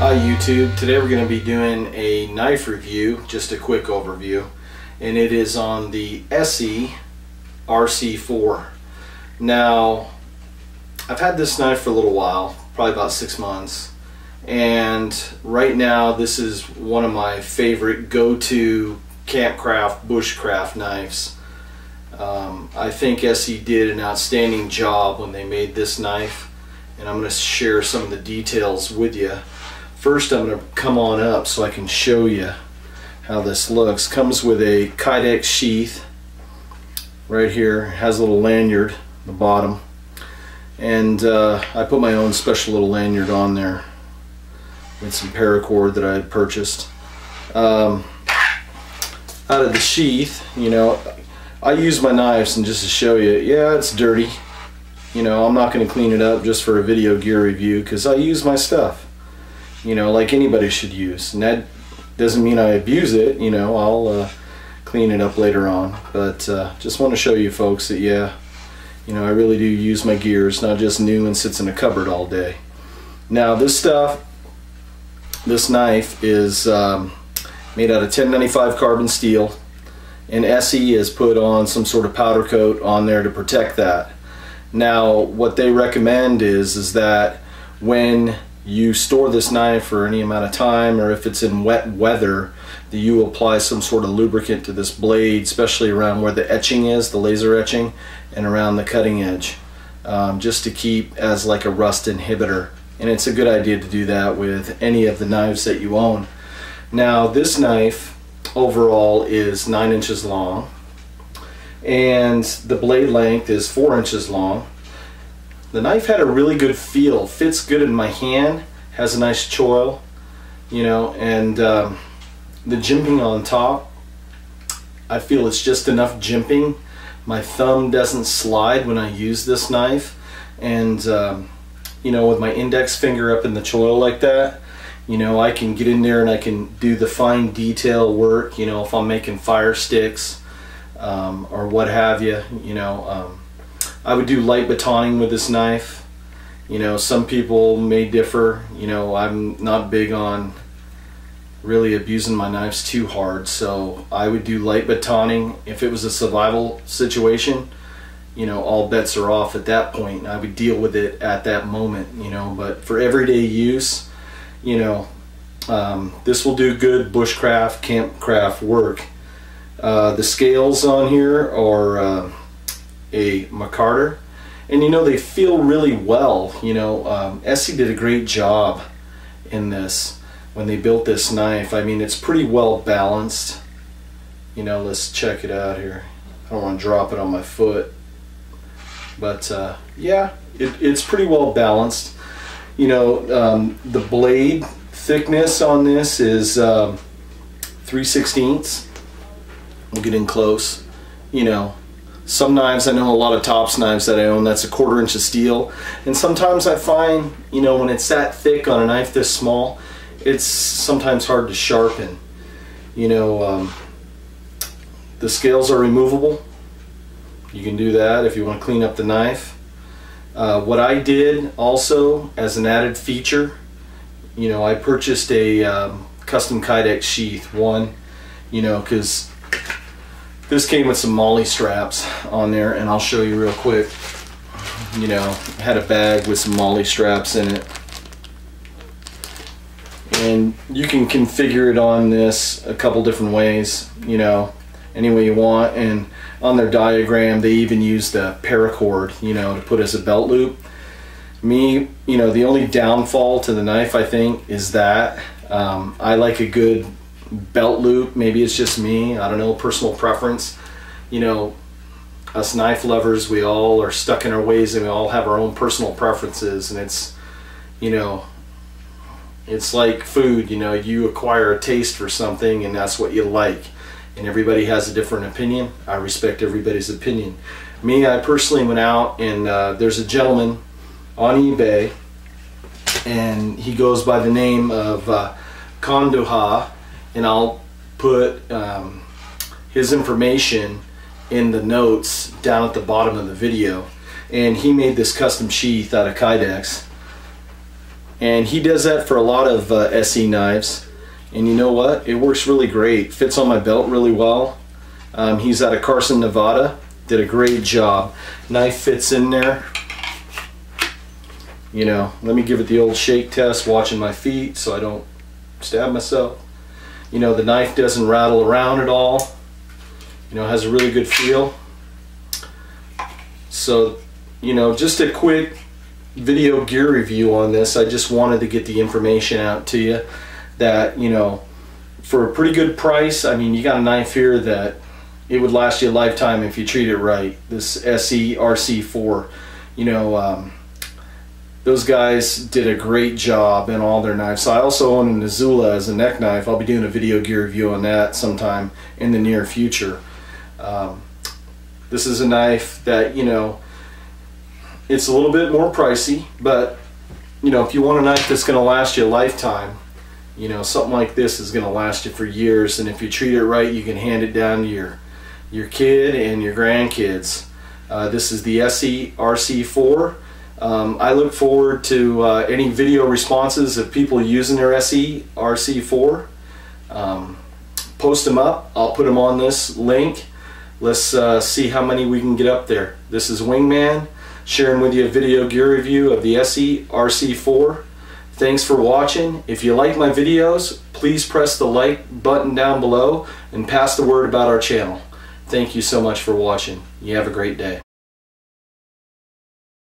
Hi YouTube, today we're going to be doing a knife review, just a quick overview, and it is on the ESEE RC4. Now, I've had this knife for a little while, probably about six months, and right now this is one of my favorite go-to campcraft, bushcraft knives. Um, I think ESEE did an outstanding job when they made this knife, and I'm going to share some of the details with you. First I'm going to come on up so I can show you how this looks. Comes with a Kydex sheath right here. Has a little lanyard the bottom. And uh, I put my own special little lanyard on there with some paracord that I had purchased. Um, out of the sheath, you know, I use my knives and just to show you, yeah, it's dirty. You know, I'm not going to clean it up just for a video gear review because I use my stuff you know, like anybody should use. And that doesn't mean I abuse it, you know, I'll uh, clean it up later on. But uh, just want to show you folks that, yeah, you know, I really do use my gear. It's not just new and sits in a cupboard all day. Now, this stuff, this knife is um, made out of 1095 carbon steel. And ESEE has put on some sort of powder coat on there to protect that. Now, what they recommend is, is that when you store this knife for any amount of time or if it's in wet weather that you apply some sort of lubricant to this blade especially around where the etching is the laser etching and around the cutting edge um, just to keep as like a rust inhibitor. And it's a good idea to do that with any of the knives that you own. Now this knife overall is nine inches long and the blade length is four inches long the knife had a really good feel, fits good in my hand, has a nice choil, you know, and um, the jimping on top, I feel it's just enough jimping. My thumb doesn't slide when I use this knife, and um, you know, with my index finger up in the choil like that, you know, I can get in there and I can do the fine detail work, you know, if I'm making fire sticks um, or what have you, you know, um, I would do light batoning with this knife. You know, some people may differ. You know, I'm not big on really abusing my knives too hard, so I would do light batoning. If it was a survival situation, you know, all bets are off at that point. I would deal with it at that moment, you know, but for everyday use, you know, um, this will do good bushcraft, campcraft work. Uh, the scales on here are uh, a Micarta. And you know, they feel really well. You know, um, ESEE did a great job in this when they built this knife. I mean, it's pretty well balanced. You know, let's check it out here. I don't want to drop it on my foot. But uh, yeah, it, it's pretty well balanced. You know, um, the blade thickness on this is um, 3 16ths. We'll get in close. You know, some knives, I know a lot of Tops knives that I own, that's a quarter inch of steel. And sometimes I find, you know, when it's that thick on a knife this small, it's sometimes hard to sharpen. You know, um, the scales are removable. You can do that if you want to clean up the knife. Uh, what I did also as an added feature, you know, I purchased a um, custom Kydex sheath, one, you know, because this came with some MOLLE straps on there and I'll show you real quick. You know, had a bag with some MOLLE straps in it. And you can configure it on this a couple different ways, you know, any way you want. And on their diagram, they even used a paracord, you know, to put as a belt loop. Me, you know, the only downfall to the knife, I think, is that um, I like a good belt loop. Maybe it's just me. I don't know, personal preference. You know, us knife lovers, we all are stuck in our ways and we all have our own personal preferences. And it's, you know, it's like food, you know, you acquire a taste for something and that's what you like. And everybody has a different opinion. I respect everybody's opinion. Me, I personally went out and uh, there's a gentleman on eBay and he goes by the name of uh, Condahaw and I'll put um, his information in the notes down at the bottom of the video. And he made this custom sheath out of Kydex. and he does that for a lot of uh, ESEE knives. And you know what? It works really great. Fits on my belt really well. Um, he's out of Carson Nevada. Did a great job. Knife fits in there. You know let me give it the old shake test watching my feet so I don't stab myself you know the knife doesn't rattle around at all. You know has a really good feel. So you know just a quick video gear review on this. I just wanted to get the information out to you that you know for a pretty good price I mean you got a knife here that it would last you a lifetime if you treat it right. This ESEE RC4 you know um, those guys did a great job in all their knives. So I also own an Izula as a neck knife. I'll be doing a video gear review on that sometime in the near future. Um, this is a knife that, you know, it's a little bit more pricey, but, you know, if you want a knife that's going to last you a lifetime, you know, something like this is going to last you for years. And if you treat it right, you can hand it down to your, your kid and your grandkids. Uh, this is the ESEE RC4. Um, I look forward to uh, any video responses of people using their ESEE RC4. Um, post them up. I'll put them on this link. Let's uh, see how many we can get up there. This is Wingman sharing with you a video gear review of the ESEE RC4. Thanks for watching. If you like my videos, please press the like button down below and pass the word about our channel. Thank you so much for watching. You have a great day.